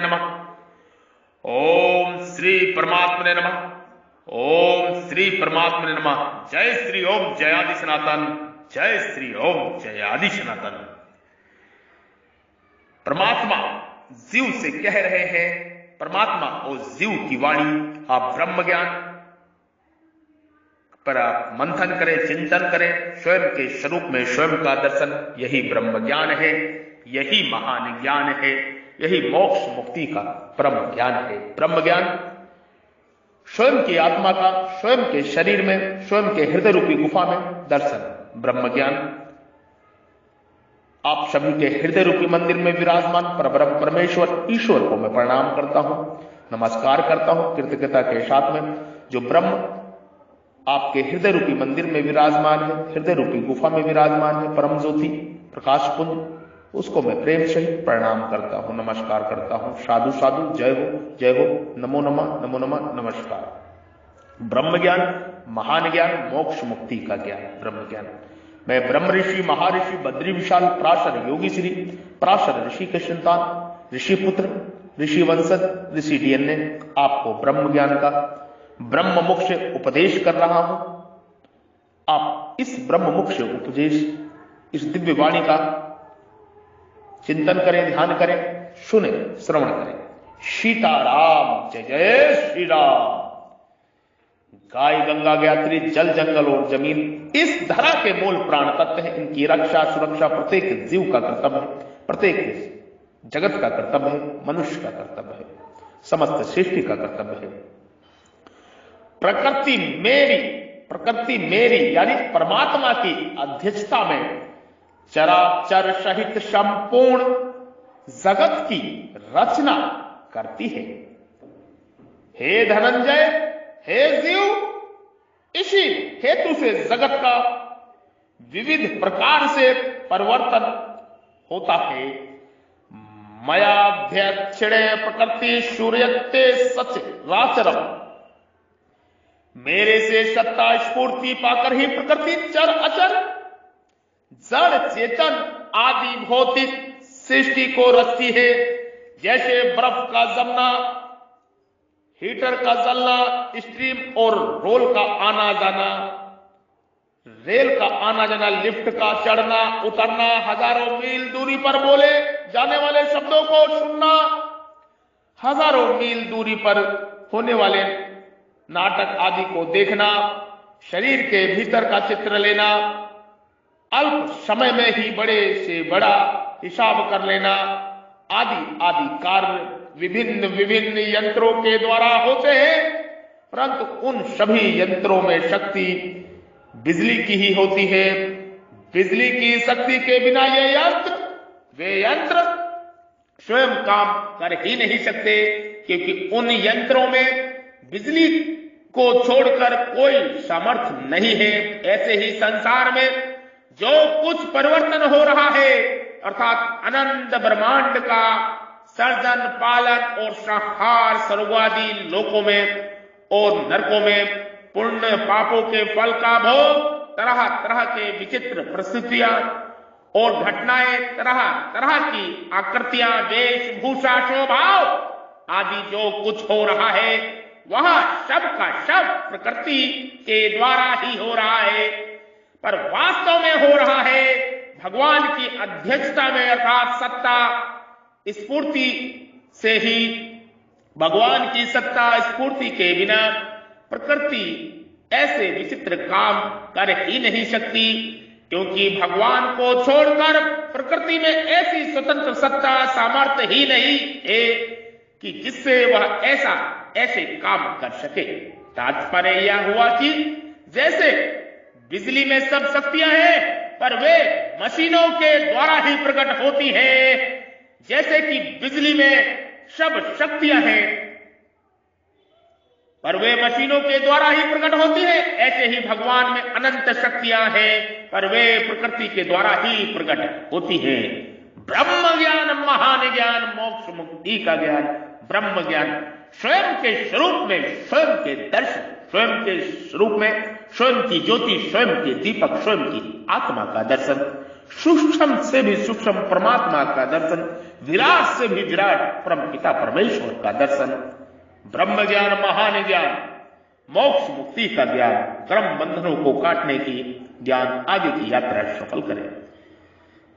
परमात्मने नमः। ओम श्री परमात्मने नमः। ओम श्री परमात्मने नमः। जय श्री ओम जयादि सनातन। जय श्री ओम जयादि सनातन। परमात्मा जीव से कह रहे हैं, परमात्मा और जीव की वाणी, आप ब्रह्म ज्ञान पर आप मंथन करें, चिंतन करें, स्वयं के स्वरूप में स्वयं का दर्शन, यही ब्रह्म ज्ञान है, यही महान ज्ञान है। यही मोक्ष मुक्ति का ब्रह्म ज्ञान है। ब्रह्म ज्ञान स्वयं की आत्मा का, स्वयं के शरीर में, स्वयं के हृदय रूपी गुफा में दर्शन, ब्रह्म ज्ञान। आप सभी के हृदय रूपी मंदिर में विराजमान परब्रह्म परमेश्वर ईश्वर को मैं प्रणाम करता हूँ, नमस्कार करता हूँ, कृतज्ञता के साथ में जो ब्रह्म आपके हृदय रूपी मंदिर में विराजमान है, हृदय रूपी गुफा में विराजमान है, परम ज्योति, प्रकाश पुंज उसको मैं प्रेम से प्रणाम करता हूँ, नमस्कार करता हूँ। साधु साधु, जय हो जय हो। नमो नमः नमो नमः, नमस्कार। ब्रह्म ज्ञान महान ज्ञान, मोक्ष मुक्ति का ज्ञान ब्रह्म ज्ञान मैं ब्रह्म ऋषि महर्षि बद्री विशाल, प्राशर योगी श्री, प्राशर ऋषि के संतान ऋषि पुत्र, ऋषि वंशज, ऋषि डीएनए, आपको ब्रह्म ज्ञान का ब्रह्म मुख्य उपदेश कर रहा हूँ। आप इस ब्रह्म मुख्य उपदेश, इस दिव्य वाणी का चिंतन करें, ध्यान करें, सुने, श्रवण करें। सीताराम, जय जय श्री राम गाय गंगा गायत्री, जल जंगल और ज़मीन, इस धरा के मूल प्राण तत्व है। इनकी रक्षा, सुरक्षा प्रत्येक जीव का कर्तव्य है, प्रत्येक जगत का कर्तव्य है, मनुष्य का कर्तव्य है, समस्त सृष्टि का कर्तव्य है। प्रकृति मेरी प्रकृति मेरी, यानी परमात्मा की अध्यक्षता में चराचर सहित संपूर्ण जगत की रचना करती है। हे धनंजय, हे जीव, इसी हेतु से जगत का विविध प्रकार से परिवर्तन होता है। मयाध्यक्षिणे प्रकृति सूर्यते सच राचरम। मेरे से सत्ता स्फूर्ति पाकर ही प्रकृति चर अचर। जड़ चेतन आदि भौतिक सृष्टि को रचती है। जैसे बर्फ़ का जमना हीटर का जलना, स्ट्रीम और रोल का आना जाना, रेल का आना जाना, लिफ्ट का चढ़ना, उतरना, हज़ारों मील दूरी पर बोले, जाने वाले शब्दों को सुनना, हज़ारों मील दूरी पर होने वाले नाटक आदि को देखना, शरीर के भीतर का चित्र लेना अल्प समय में ही बड़े से बड़ा हिसाब कर लेना। आदि आदि कार्य विभिन्न विभिन्न यंत्रों के द्वारा होते हैं, परंतु उन सभी यंत्रों में शक्ति बिजली की ही होती है। बिजली की शक्ति के बिना ये यंत्र, वे यंत्र स्वयं काम कर ही नहीं सकते, क्योंकि उन यंत्रों में बिजली को छोड़कर कोई सामर्थ्य नहीं है। ऐसे ही संसार में जो कुछ परिवर्तन हो रहा है, अर्थात अनंत ब्रह्मांड का सर्जन, पालन और संहार सर्वादि लोकों में और नरकों में, पुण्य पापों के फल का भोग, तरह तरह के विचित्र परिस्थितियाँ और घटनाएँ, तरह तरह की आकृतियाँ वेशभूषा स्वभाव आदि जो कुछ हो रहा है, वह सब का सब प्रकृति के द्वारा ही हो रहा है। पर वास्तव में हो रहा है। भगवान की अध्यक्षता में अर्थात सत्ता। स्फूर्ति से ही भगवान की सत्ता स्फूर्ति के बिना प्रकृति ऐसे विचित्र काम कर ही नहीं सकती, क्योंकि भगवान को छोड़कर प्रकृति में ऐसी स्वतंत्र सत्ता सामर्थ्य ही नहीं है कि जिससे वह ऐसा, ऐसे काम कर सके। तात्पर्य यह हुआ कि जैसे बिजली में सब शक्तियाँ हैं, पर वे मशीनों के द्वारा ही प्रकट होती है। जैसे कि बिजली में सब शक्तियाँ हैं, पर वे मशीनों के द्वारा ही प्रकट होती है। ऐसे ही भगवान में अनंत शक्तियाँ हैं, पर वे प्रकृति के द्वारा ही प्रकट होती है। ब्रह्म ज्ञान महान ज्ञान मोक्ष मुक्ति का ज्ञान ब्रह्म ज्ञान स्वयं के स्वरूप में, स्वयं के दर्शन स्वयं के स्वरूप में, स्वयं की ज्योति, स्वयं के दीपक, स्वयं की आत्मा का दर्शन, सूक्ष्म से भी सूक्ष्म परमात्मा का दर्शन विराट से भी विराट परम पिता परमेश्वर का दर्शन ब्रह्म ज्ञान महान ज्ञान मोक्ष मुक्ति का ज्ञान, कर्म बंधनों को काटने की ज्ञान आगे की यात्रा सफल करें।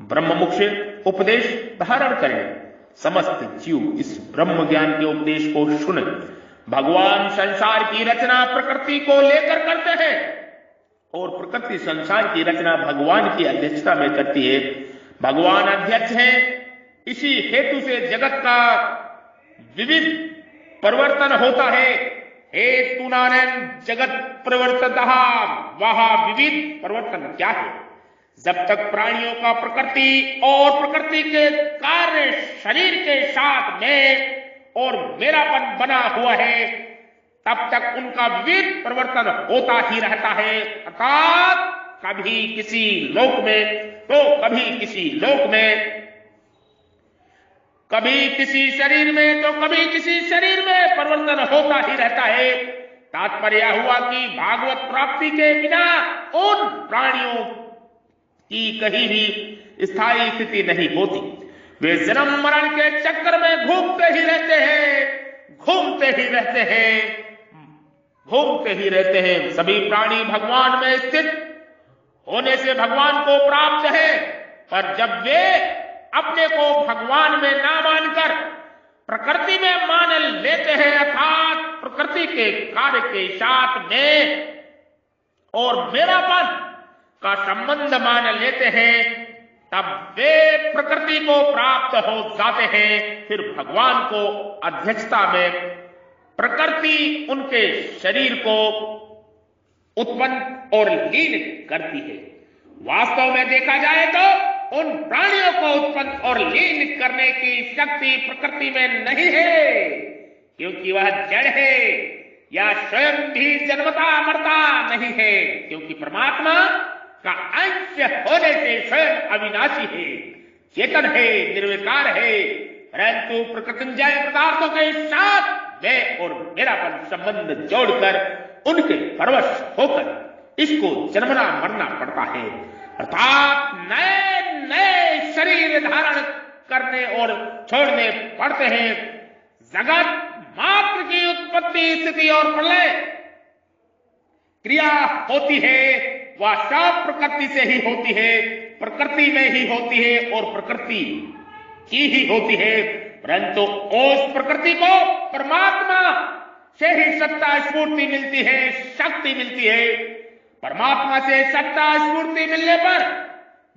ब्रह्म मुख से उपदेश धारण करें। समस्त जीव इस ब्रह्म ज्ञान के उपदेश को सुने। भगवान संसार की रचना प्रकृति को लेकर करते हैं। और प्रकृति संसार की रचना भगवान की अध्यक्षता में करती है। भगवान अध्यक्ष है, इसी हेतु से जगत का विविध परिवर्तन होता है। हेतु नारायण जगत परिवर्तन वह विविध परिवर्तन क्या है? जब तक प्राणियों का प्रकृति और प्रकृति के कार्य शरीर के साथ में और मेरापन बना हुआ है, तब तक उनका विविध परिवर्तन होता ही रहता है। अर्थात कभी किसी लोक में तो कभी किसी लोक में, कभी किसी शरीर में तो कभी किसी शरीर में परिवर्तन होता ही रहता है। तात्पर्य हुआ कि भागवत प्राप्ति के बिना उन प्राणियों की कहीं भी स्थायी स्थिति नहीं होती। वे जन्म मरण के चक्कर में घूमते ही रहते हैं, घूमते ही रहते हैं, घूमते ही रहते हैं। सभी प्राणी भगवान में स्थित होने से भगवान को प्राप्त है, पर जब वे अपने को भगवान में ना मानकर प्रकृति में मान लेते हैं, अर्थात प्रकृति के कार्य के साथ में और मेरापन का संबंध मान लेते हैं तब वे प्रकृति को प्राप्त हो जाते हैं, फिर भगवान को अध्यक्षता में प्रकृति उनके शरीर को उत्पन्न और लीन करती है। वास्तव में देखा जाए तो उन प्राणियों को उत्पन्न और लीन करने की शक्ति प्रकृति में नहीं है, क्योंकि वह जड़ है या स्वयं भी जन्मता मरता नहीं है, क्योंकि परमात्मा का अंश होने से स्वयं अविनाशी है। चेतन है, निर्विकार है। परंतु प्रकृतिजय पदार्थों के साथ वे और मेरापन संबंध जोड़कर उनके परवश होकर इसको जन्मना मरना पड़ता है। अर्थात नए नए शरीर धारण करने और छोड़ने पड़ते हैं। जगत मात्र की उत्पत्ति, स्थिति और प्रलय क्रिया होती है। वह सब प्रकृति से ही होती है, प्रकृति में ही होती है और प्रकृति की ही होती है। परंतु उस प्रकृति को परमात्मा से ही सत्ता स्फूर्ति मिलती है, शक्ति मिलती है। परमात्मा से सत्ता स्फूर्ति मिलने पर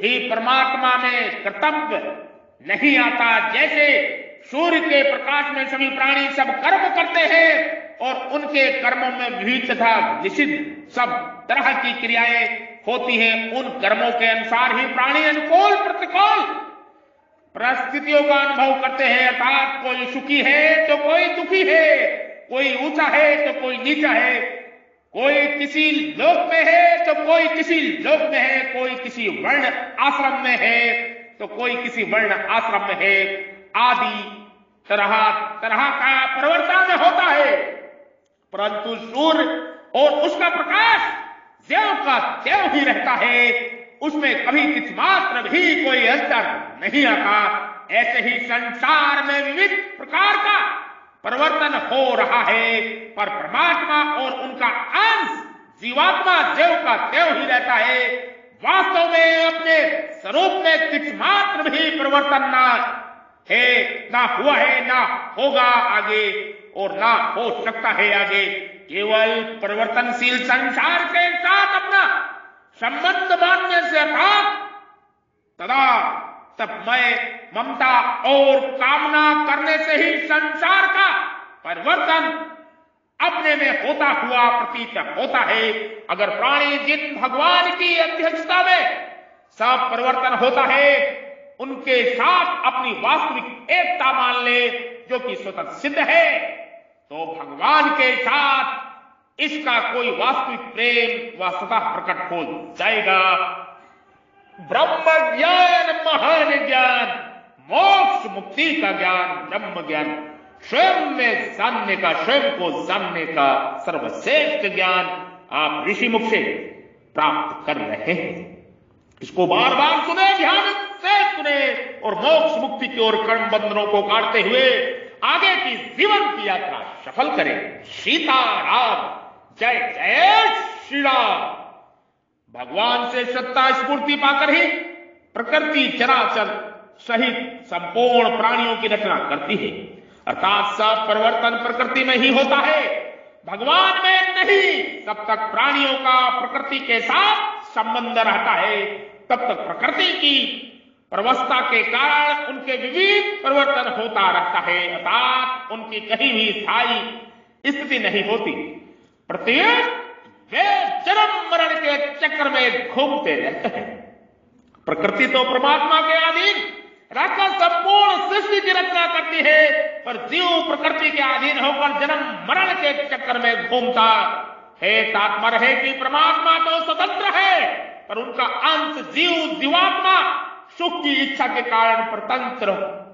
भी परमात्मा में कर्तव्य नहीं आता। जैसे सूर्य के प्रकाश में सभी प्राणी सब कर्म करते हैं और उनके कर्मों में विविध तथा निषिद्ध सब तरह की क्रियाएँ होती हैं, उन कर्मों के अनुसार ही प्राणी अनुकूल, प्रतिकूल परिस्थितियों का अनुभव करते हैं। अर्थात कोई सुखी है तो कोई दुखी है, कोई ऊँचा है तो कोई नीचा है, कोई किसी लोक में है तो कोई किसी लोक में है, कोई किसी वर्ण आश्रम में है तो कोई किसी वर्ण आश्रम में है। आदि तरह तरह का परिवर्तन होता है। परंतु सूर्य और उसका प्रकाश देव का देव ही रहता है। उसमें कभी किस मात्र भी कोई अंतर नहीं आता। ऐसे ही संसार में विविध प्रकार का परिवर्तन हो रहा है। पर परमात्मा और उनका अंश जीवात्मा देव का देव ही रहता है। वास्तव में अपने स्वरूप में किस मात्र भी परिवर्तन ना है, ना हुआ है, ना होगा आगे। और ना हो सकता है आगे। केवल परिवर्तनशील संसार के साथ अपना संबंध बांधने से अर्थात तदा तब मैं ममता और कामना करने से ही संसार का परिवर्तन अपने में होता हुआ प्रतीत होता है। अगर प्राणी जिन भगवान की अध्यक्षता में सब परिवर्तन होता है, उनके साथ अपनी वास्तविक एकता मान ले, जो कि स्वतः सिद्ध है। तो भगवान के साथ इसका कोई वास्तविक प्रेम व स्वतः प्रकट हो जाएगा। ब्रह्म ज्ञान महान ज्ञान मोक्ष मुक्ति का ज्ञान, ब्रह्म ज्ञान, स्वयं में जानने का, स्वयं को जानने का सर्वश्रेष्ठ ज्ञान आप ऋषि मुख से प्राप्त कर रहे हैं। इसको बार बार सुने, ध्यान से सुने और मोक्ष मुक्ति की ओर कर्म बंधनों को काटते हुए आगे की जीवन की यात्रा सफल करें। सीता राम जय जय श्री राम भगवान से सत्ता स्फूर्ति पाकर ही प्रकृति चराचर सहित संपूर्ण प्राणियों की रचना करती है। अर्थात सब परिवर्तन प्रकृति में ही होता है। भगवान में नहीं तब तक प्राणियों का प्रकृति के साथ संबंध रहता है, तब तक प्रकृति की प्रवस्था के कारण उनके विविध परिवर्तन होता रहता है, अर्थात उनकी कहीं भी स्थायी स्थिति नहीं होती। प्रत्येक वे जन्म मरण के चक्र में घूमते रहते हैं। प्रकृति तो परमात्मा के अधीन रहकर संपूर्ण सृष्टि की रचना करती है, पर जीव प्रकृति के अधीन होकर जन्म मरण के चक्कर में घूमता है। तात्पर्य है कि परमात्मा तो स्वतंत्र है, पर उनका अंश जीव, जीवात्मा सुख की इच्छा के कारण प्रतंत्र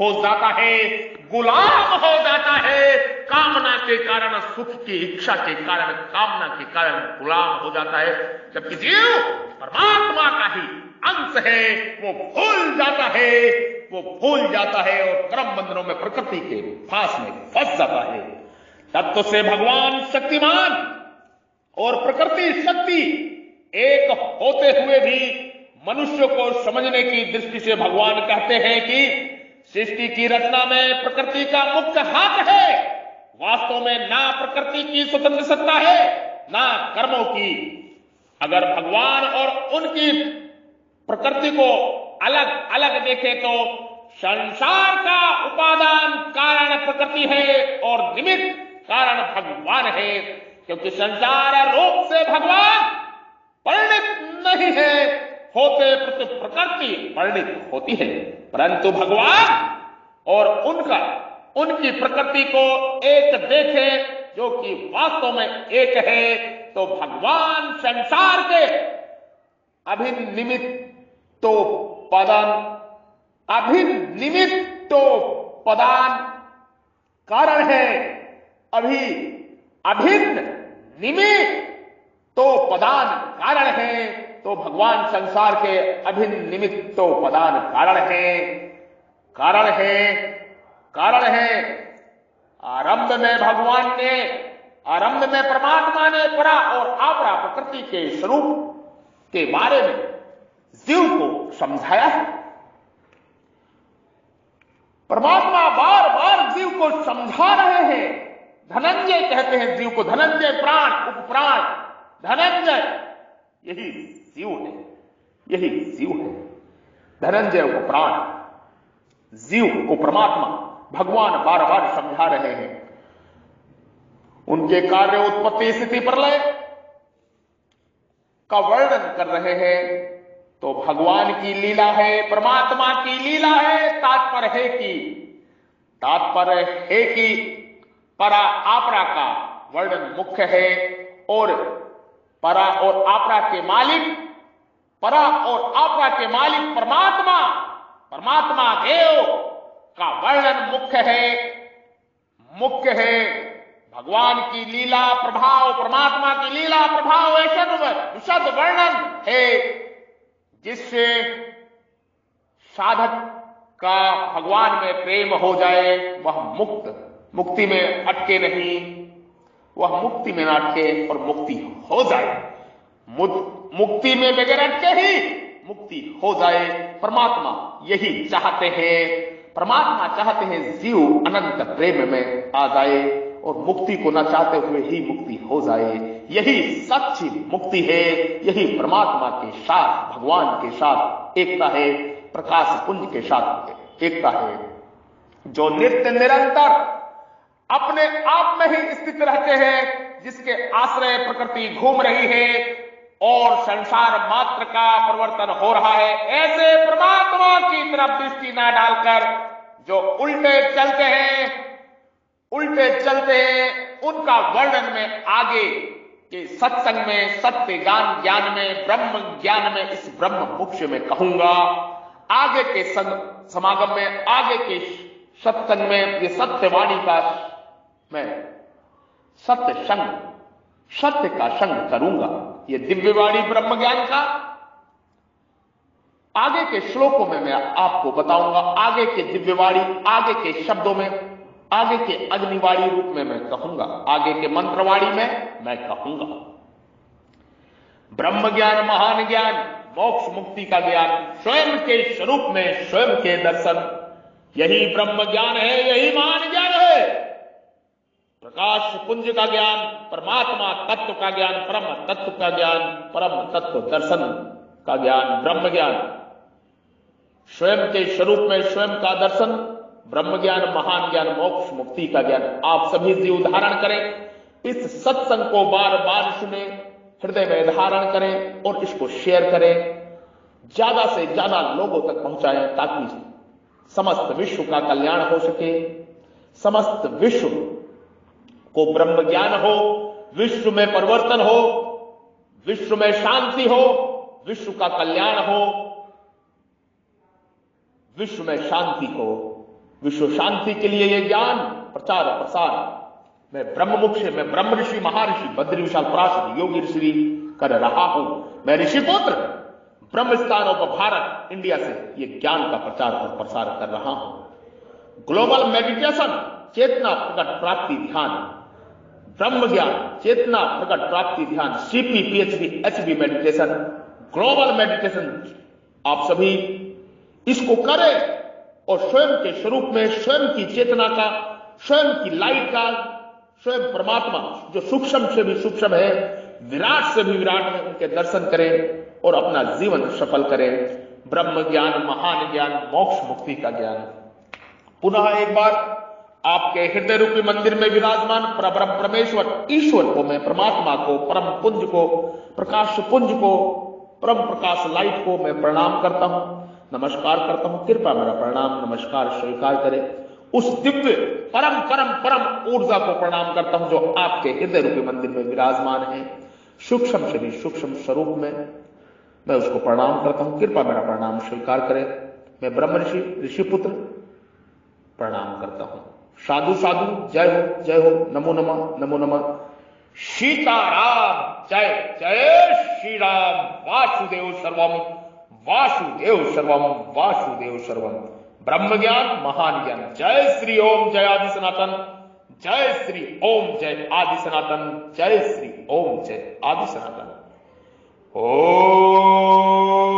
हो जाता है, गुलाम हो जाता है। कामना के कारण, सुख की इच्छा के कारण, कामना के कारण गुलाम हो जाता है। जबकि जीव परमात्मा का ही अंश है, वो भूल जाता है, वो भूल जाता है और क्रम बंधनों में प्रकृति के फांस में फंस जाता है। तत्व से भगवान शक्तिमान और प्रकृति शक्ति एक होते हुए भी मनुष्य को समझने की दृष्टि से भगवान कहते हैं कि सृष्टि की रचना में प्रकृति का मुख्य हाथ है। वास्तव में ना प्रकृति की स्वतंत्र सत्ता है, ना कर्मों की। अगर भगवान और उनकी प्रकृति को अलग अलग देखे तो संसार का उपादान कारण प्रकृति है और निमित्त कारण भगवान है, क्योंकि संसार रूप से भगवान परिणित नहीं है। होते प्रति प्रकृति परिणित होती है। परंतु भगवान और उनका, उनकी प्रकृति को एक देखे जो कि वास्तव में एक है तो भगवान संसार के अभिनिमित तो पदान पदन, अभिनिमित्तो पदान कारण है। अभी अभिन्न निमित्त तो पदान कारण है। तो भगवान संसार के अभिन्न निमित्तो पदान कारण है। कारण है कारण है। आरंभ में भगवान ने, आरंभ में परमात्मा ने परा और आपरा प्रकृति के स्वरूप के बारे में जीव को समझाया है। परमात्मा बार बार जीव को समझा रहे हैं। धनंजय कहते हैं, जीव को धनंजय प्राण, उपप्राण। धनंजय। यही जीव है यही जीव है। धनंजय उपप्राण जीव को परमात्मा भगवान बार बार समझा रहे हैं। उनके कार्य उत्पत्ति स्थिति प्रलय का वर्णन कर रहे हैं। तो भगवान की लीला है, परमात्मा की लीला है, तात्पर्य है कि, तात्पर्य है कि परा आपरा का वर्णन मुख्य है और परा और आपरा के मालिक, परा और आपरा के मालिक परमात्मा परमात्मा देव का वर्णन मुख्य है। मुख्य है भगवान की लीला प्रभाव, परमात्मा की लीला प्रभाव, ऐसा विशद वर्णन है, जिससे साधक का भगवान में प्रेम हो जाए, वह मुक्त, मुक्ति में अटके नहीं। वह मुक्ति में अटके और मुक्ति हो जाए। मुक्ति में बगैर अटके ही मुक्ति हो जाए। परमात्मा यही चाहते हैं। परमात्मा चाहते हैं जीव अनंत प्रेम में आ जाए और मुक्ति को न चाहते हुए ही मुक्ति हो जाए। यही सच्ची मुक्ति है। यही परमात्मा के साथ, भगवान के साथ एकता है। प्रकाश पुंज के साथ एकता है। जो नित्य निरंतर अपने आप में ही स्थित रहते हैं, जिसके आश्रय प्रकृति घूम रही है, और संसार मात्र का परिवर्तन हो रहा है। ऐसे परमात्मा की तरफ़ दृष्टि ना डालकर, जो उल्टे चलते हैं, उल्टे चलते हैं, उनका वर्णन में आगे के सत्संग में, सत्य ज्ञान ज्ञान में, ब्रह्म ज्ञान में, इस ब्रह्म मुक्ष में कहूँगा, आगे के समागम में, आगे के सत्संग में, ये सत्यवाणी का मैं सत्य संग, सत्य का संग करूँगा। यह दिव्यवाणी ब्रह्म ज्ञान का। आगे के श्लोकों में मैं आपको बताऊँगा, आगे के दिव्यवाणी आगे के शब्दों में, आगे के अग्निवाणी रूप में मैं कहूँगा, आगे के मंत्रवाणी में मैं कहूँगा। ब्रह्म ज्ञान महान ज्ञान, मोक्ष मुक्ति का ज्ञान, स्वयं के स्वरूप में, स्वयं के दर्शन, यही ब्रह्म ज्ञान है, यही महान ज्ञान प्रकाश पुंज का ज्ञान, परमात्मा तत्व का ज्ञान, परम तत्व का ज्ञान, परम तत्व दर्शन का ज्ञान, ब्रह्म ज्ञान। स्वयं के स्वरूप में स्वयं का दर्शन, ब्रह्म ज्ञान, महान ज्ञान, मोक्ष मुक्ति का ज्ञान। आप सभी जी धारण करें, इस सत्संग को बार बार सुने, हृदय में धारण करें और इसको शेयर करें। ज़्यादा से ज़्यादा लोगों तक पहुंचाएँ ताकि समस्त विश्व का कल्याण हो सके। समस्त विश्व को ब्रह्म ज्ञान हो, विश्व में परिवर्तन हो, विश्व में शांति हो, विश्व का कल्याण हो, विश्व में शांति हो, विश्व शांति के लिए यह ज्ञान प्रचार प्रसार मैं ब्रह्ममुख से, मैं ब्रह्म ऋषि महर्षि बद्री विशाल पराशर योगी ऋषि कर रहा हूँ। मैं ऋषि पुत्र ब्रह्म स्थानों पर भारत, इंडिया से यह ज्ञान का प्रचार और प्रसार कर रहा हूँ। ग्लोबल मेडिटेशन, चेतना प्रकट प्राप्ति ध्यान। ब्रह्म ज्ञान चेतना प्रकट प्राप्ति ध्यान CP PhD HB meditation global meditation आप सभी इसको करें और स्वयं के स्वरूप में, स्वयं की चेतना का, स्वयं की लाइट का, स्वयं परमात्मा, जो सूक्ष्म से भी सूक्ष्म है, विराट से भी विराट है, उनके दर्शन करें और अपना जीवन सफल करें। ब्रह्म ज्ञान महान ज्ञान, मोक्ष मुक्ति का ज्ञान। पुनः एक बार आपके हृदय रूपी मंदिर में विराजमान परम परमेश्वर, ईश्वर को मैं, परमात्मा को, परम पुंज को, प्रकाश पुंज को, परम प्रकाश लाइट को मैं प्रणाम करता हूँ, नमस्कार करता हूँ। कृपा मेरा प्रणाम, नमस्कार, स्वीकार करें। उस दिव्य, परम परम परम ऊर्जा को प्रणाम करता हूँ जो आपके हृदय रूपी मंदिर में विराजमान है। सूक्ष्म से भी सूक्ष्म स्वरूप में मैं उसको प्रणाम करता हूँ। कृपा मेरा प्रणाम स्वीकार करें। मैं ब्रह्म ऋषि ऋषि पुत्र प्रणाम करता हूँ। साधु साधु, जय हो जय हो, नमो नमः नमो नमः। सीताराम, जय जय श्री राम वासुदेव सर्वम वासुदेव सर्वम वासुदेव सर्वम। ब्रह्म ज्ञान महान ज्ञान। जय श्री ओम, जय आदि सनातन। जय श्री ओम, जय आदि सनातन। जय श्री ओम, जय आदि सनातन। ओ